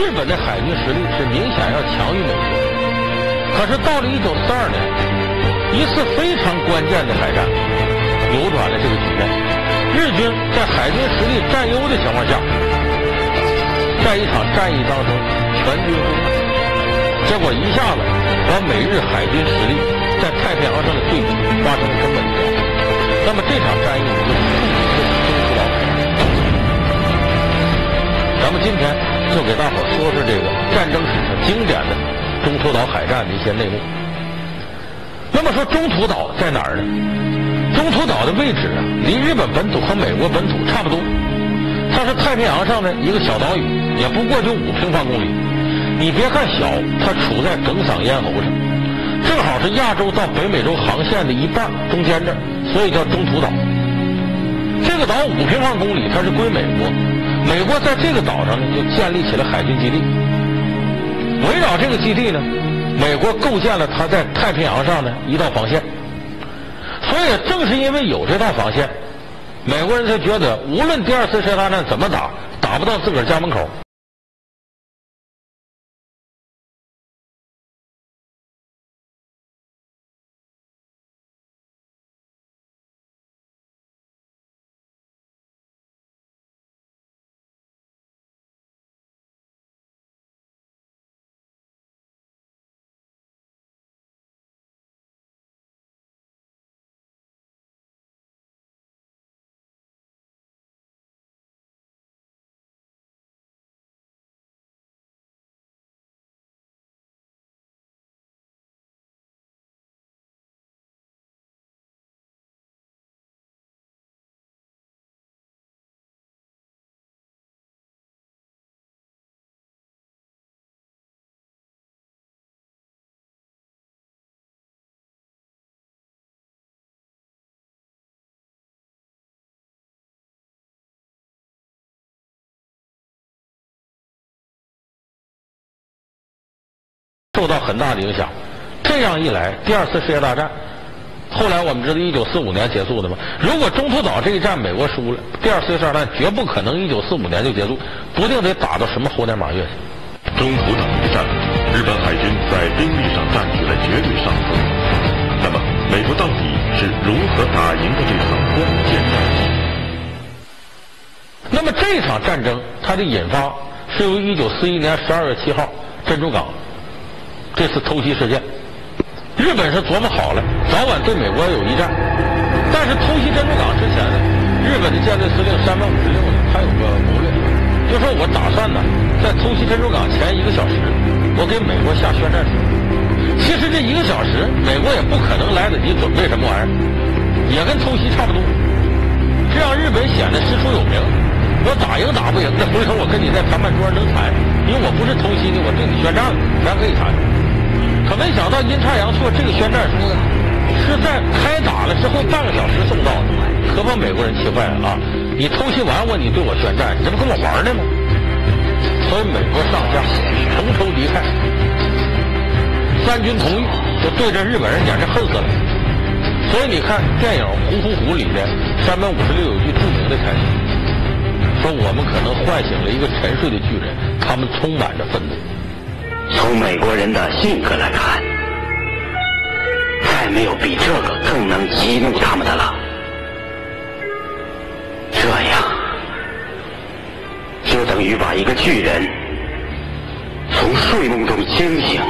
日本的海军实力是明显要强于美国。可是到了一九四二年，一次非常关键的海战扭转了这个局面。日军在海军实力占优的情况下，在一场战役当中全军覆没，结果一下子把美日海军实力在太平洋上的对比发生了根本的变化。那么这场战役就著名就给大伙说说这个战争史上经典的中途岛海战的一些内幕。那么说中途岛在哪儿呢？中途岛的位置啊，离日本本土和美国本土差不多。它是太平洋上的一个小岛屿，也不过就五平方公里。你别看小，它处在耿嗓咽喉上，正好是亚洲到北美洲航线的一半中间这儿，所以叫中途岛。这个岛五平方公里，它是归美国。美国在这个岛上呢，就建立起了海军基地。围绕这个基地呢，美国构建了它在太平洋上的一道防线。所以正是因为有这道防线，美国人才觉得无论第二次世界大战怎么打，打不到自个儿家门口。受到很大的影响。这样一来，第二次世界大战，后来我们知道一九四五年结束的嘛。如果中途岛这一战美国输了，第二次世界大战绝不可能一九四五年就结束，不定得打到什么猴年马月去。中途岛一战，日本海军在兵力上占据了绝对上风。那么，美国到底是如何打赢的这场关键战役？那么这场战争它的引发是由一九四一年十二月七号珍珠港这次偷袭事件。日本是琢磨好了，早晚对美国有一战。但是偷袭珍珠港之前呢，日本的舰队司令山本五十六呢，他有个谋略，就说我打算呢，在偷袭珍珠港前一个小时，我给美国下宣战书。其实这一个小时，美国也不可能来得及准备什么玩意儿，也跟偷袭差不多。这样日本显得师出有名。我打赢打不赢，那回头我跟你在谈判桌上能谈，因为我不是偷袭的，我对你宣战，咱可以谈。可没想到阴差阳错，这个宣战书呢，是在开打了之后半个小时送到的，可把美国人气坏了啊！你偷袭完我，你对我宣战，你这不跟我玩呢吗？所以美国上下同仇敌忾，三军同意，就对着日本人简直恨死了。所以你看电影《虎虎虎》里的三百五十六有句著名的台词，说我们可能唤醒了一个沉睡的巨人，他们充满着愤怒。从美国人的性格来看，再没有比这个更能激怒他们的了。这样，就等于把一个巨人从睡梦中惊醒，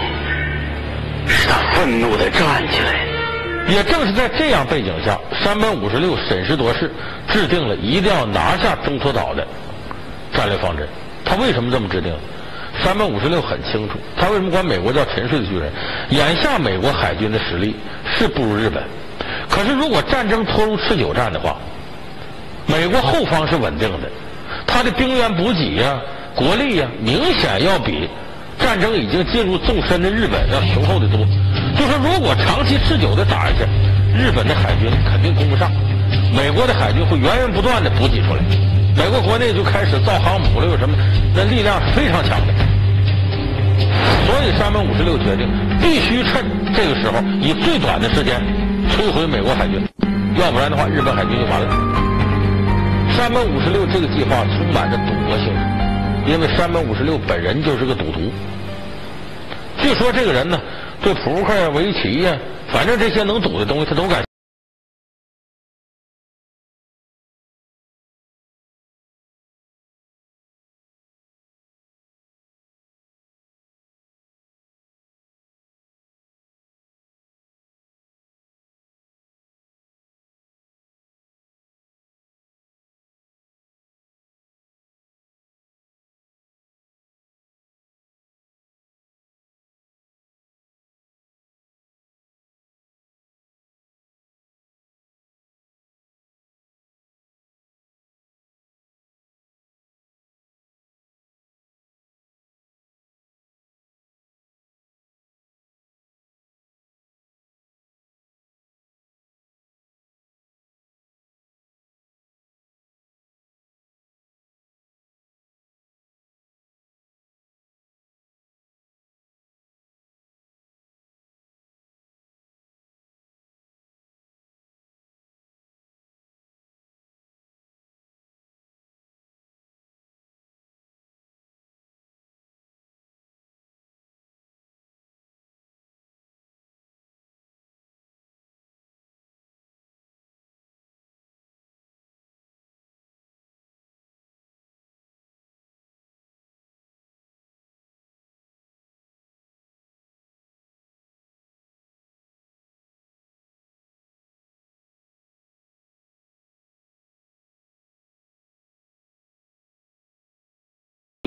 使他愤怒地站起来。也正是在这样背景下，山本五十六审时度势，制定了一定要拿下中途岛的战略方针。他为什么这么制定？三百五十六很清楚，他为什么管美国叫沉睡的巨人？眼下美国海军的实力是不如日本，可是如果战争拖入持久战的话，美国后方是稳定的，他的兵源补给呀、国力呀，明显要比战争已经进入纵深的日本要雄厚的多。就说如果长期持久的打下去，日本的海军肯定攻不上，美国的海军会源源不断的补给出来，美国国内就开始造航母了，有什么？那力量是非常强的。所以山本五十六决定必须趁这个时候，以最短的时间摧毁美国海军，要不然的话，日本海军就完了。山本五十六这个计划充满着赌博性质，因为山本五十六本人就是个赌徒。据说这个人呢，对扑克呀、围棋呀，反正这些能赌的东西，他都感。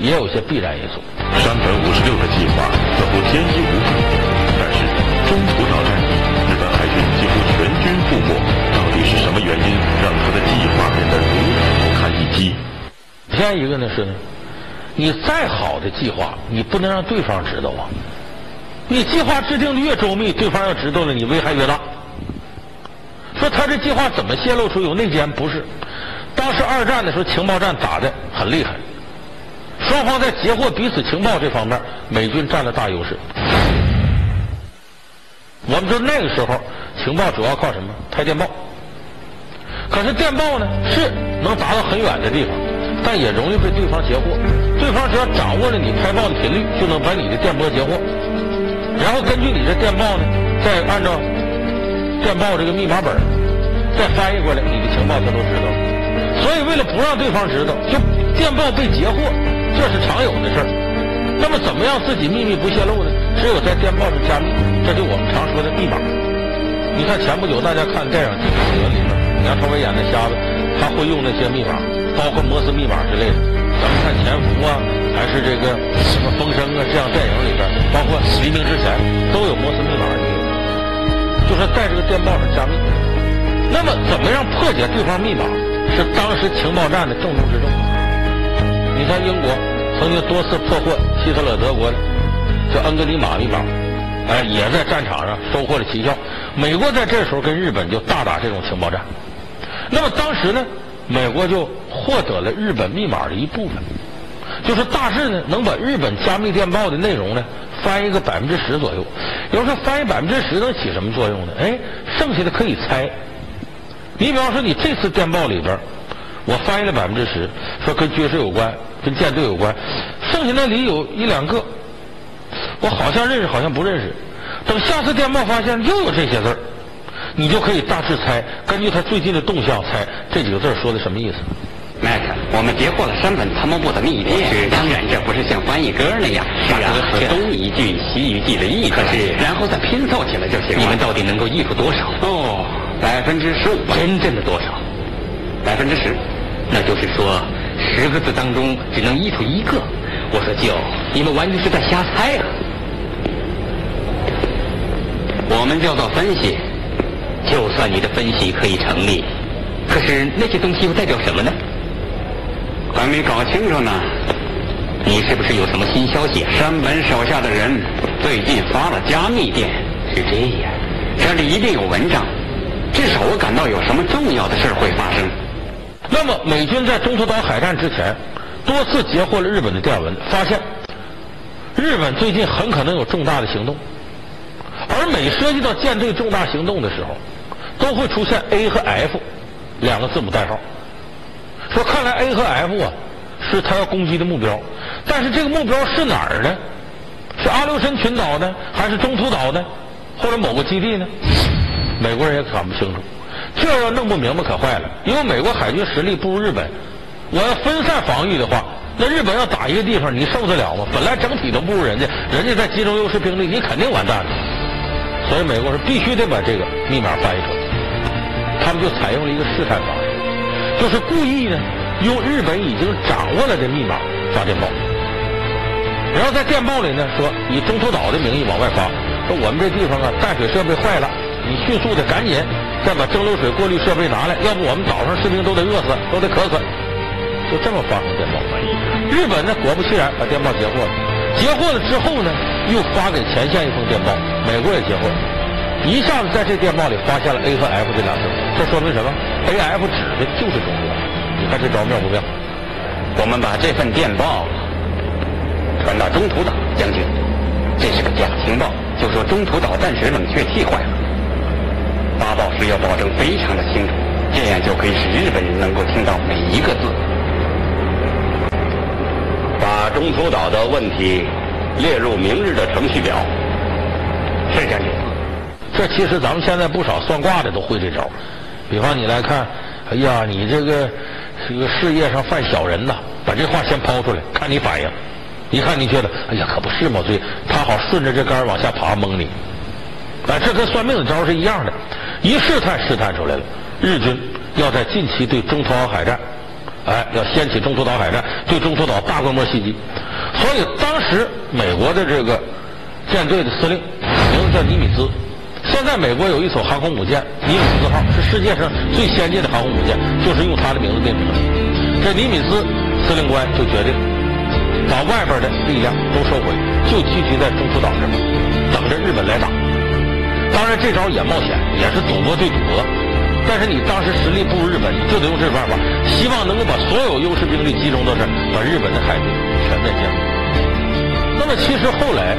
也有些必然因素。山本五十六的计划似乎天衣无缝，但是中途岛战役，日本海军几乎全军覆没，到底是什么原因让他的计划变得如此不堪一击？再一个呢是，你再好的计划，你不能让对方知道啊。你计划制定的越周密，对方要知道了，你危害越大。说他这计划怎么泄露出有内奸？不是，当时二战的时候，情报战打的很厉害。双方在截获彼此情报这方面，美军占了大优势。我们知道那个时候情报主要靠什么？拍电报。可是电报呢，是能达到很远的地方，但也容易被对方截获。对方只要掌握了你拍报的频率，就能把你的电波截获，然后根据你这电报呢，再按照电报这个密码本再翻译过来，你的情报他都知道。所以为了不让对方知道，就电报被截获。这是常有的事儿。那么，怎么样自己秘密不泄露呢？只有在电报上加密，这就我们常说的密码。你看前不久大家看电影《地球里面，梁朝伟演的瞎子，他会用那些密码，包括摩斯密码之类的。咱们看《潜伏》啊，还是这个什么《风声》啊，这样电影里边，包括《黎明之前》都有摩斯密码的，就是在这个电报上加密。那么，怎么样破解对方密码，是当时情报战的重中之重。你看，英国曾经多次破获希特勒德国的叫恩格里玛密码，哎，也在战场上收获了奇效。美国在这时候跟日本就大打这种情报战。那么当时呢，美国就获得了日本密码的一部分，就是大致呢能把日本加密电报的内容呢翻译个百分之十左右。有人说翻译百分之十能起什么作用呢？哎，剩下的可以猜。你比方说，你这次电报里边。我翻译了百分之十，说跟军事有关，跟舰队有关，剩下那里有一两个，我好像认识，好像不认识。等下次电报发现又有这些字儿，你就可以大致猜，根据他最近的动向猜这几个字说的什么意思。麦克，我们截获了山本参谋部的密电。是，当然这不是像翻译歌那样，把歌词东一句西一句的译可是，然后再拼凑起来就行了。你们到底能够译出多少？哦，百分之十五。真正的多少？百分之十。那就是说，十个字当中只能译出一个。我说舅，你们完全是在瞎猜啊！我们叫做分析，就算你的分析可以成立，可是那些东西又代表什么呢？还没搞清楚呢。你是不是有什么新消息？山本手下的人最近发了加密电，是这样。这里一定有文章，至少我感到有什么重要的事会发生。那么，美军在中途岛海战之前，多次截获了日本的电文，发现日本最近很可能有重大的行动。而每涉及到舰队重大行动的时候，都会出现 A 和 F 两个字母代号。说看来 A 和 F 啊，是他要攻击的目标，但是这个目标是哪儿呢？是阿留申群岛呢，还是中途岛呢，或者某个基地呢？美国人也搞不清楚。这要弄不明白可坏了，因为美国海军实力不如日本。我要分散防御的话，那日本要打一个地方，你受得了吗？本来整体都不如人家，人家在集中优势兵力，你肯定完蛋了。所以美国是必须得把这个密码翻译出来。他们就采用了一个试探方式，就是故意呢用日本已经掌握了的密码发电报，然后在电报里呢说以中途岛的名义往外发，说我们这地方啊淡水设备坏了，你迅速的赶紧再把蒸馏水过滤设备拿来，要不我们岛上士兵都得饿死，都得渴死。就这么发送电报。日本呢果不其然把电报截获了，截获了之后呢又发给前线一封电报，美国也截获了。一下子在这电报里发现了 A 和 F 这俩字，这说明什么？A、F 指的就是中国。你看这招妙不妙？我们把这份电报传到中途岛，将军，这是个假情报，就说中途岛淡水冷却器坏了。发报时要保证非常的清楚，这样就可以使日本人能够听到每一个字。把中途岛的问题列入明日的程序表。是将军。这其实咱们现在不少算卦的都会这招，比方你来看，哎呀，你这个这个事业上犯小人呐，把这话先抛出来，看你反应。一看你觉得，哎呀，可不是嘛，所以他好顺着这杆往下爬蒙你。啊，这跟算命的招是一样的，一试探试探出来了，日军要在近期对中途岛海战，哎，要掀起中途岛海战，对中途岛大规模袭击。所以当时美国的这个舰队的司令名字叫尼米兹。现在美国有一艘航空母舰“尼米兹号”，是世界上最先进的航空母舰，就是用它的名字命名的。这尼米兹司令官就决定把外边的力量都收回，就聚集在中途岛这边，等着日本来打。当然，这招也冒险，也是赌博对赌博。但是你当时实力不如日本，你就得用这办法，希望能够把所有优势兵力集中到这儿，把日本的海军全面歼灭。那么，其实后来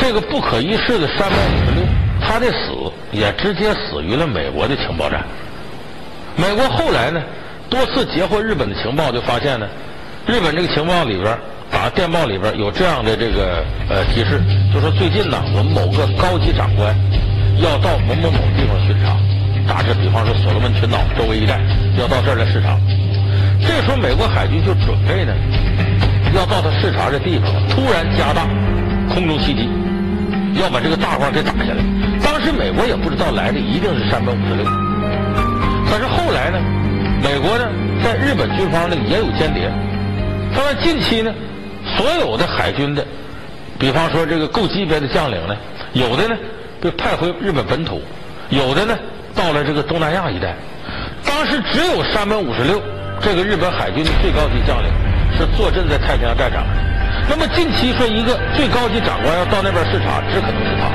这个不可一世的山本五十六。他的死也直接死于了美国的情报战。美国后来呢，多次截获日本的情报，就发现呢，日本这个情报里边打电报里边有这样的这个呃提示，就说最近呢，我们某个高级长官要到某某某地方巡查，大致比方说所罗门群岛周围一带，要到这儿来视察。这时候美国海军就准备呢，要到他视察的地方突然加大空中袭击，要把这个大官给打下来。当时美国也不知道来的一定是山本五十六，但是后来呢，美国呢在日本军方呢也有间谍。当然近期呢，所有的海军的，比方说这个够级别的将领呢，有的呢被派回日本本土，有的呢到了这个东南亚一带。当时只有山本五十六这个日本海军的最高级将领是坐镇在太平洋战场。那么近期说一个最高级长官要到那边视察，只可能是他。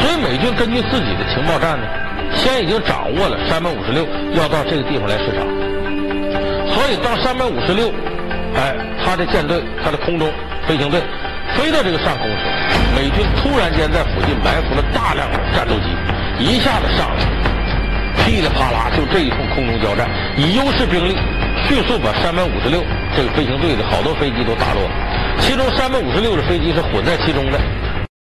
所以美军根据自己的情报站呢，先已经掌握了山本五十六要到这个地方来视察。所以当山本五十六，哎，他的舰队、他的空中飞行队飞到这个上空时，美军突然间在附近埋伏了大量的战斗机，一下子上来，噼里啪啦就这一通空中交战，以优势兵力迅速把三百五十六这个飞行队的好多飞机都打落了，其中三百五十六的飞机是混在其中的。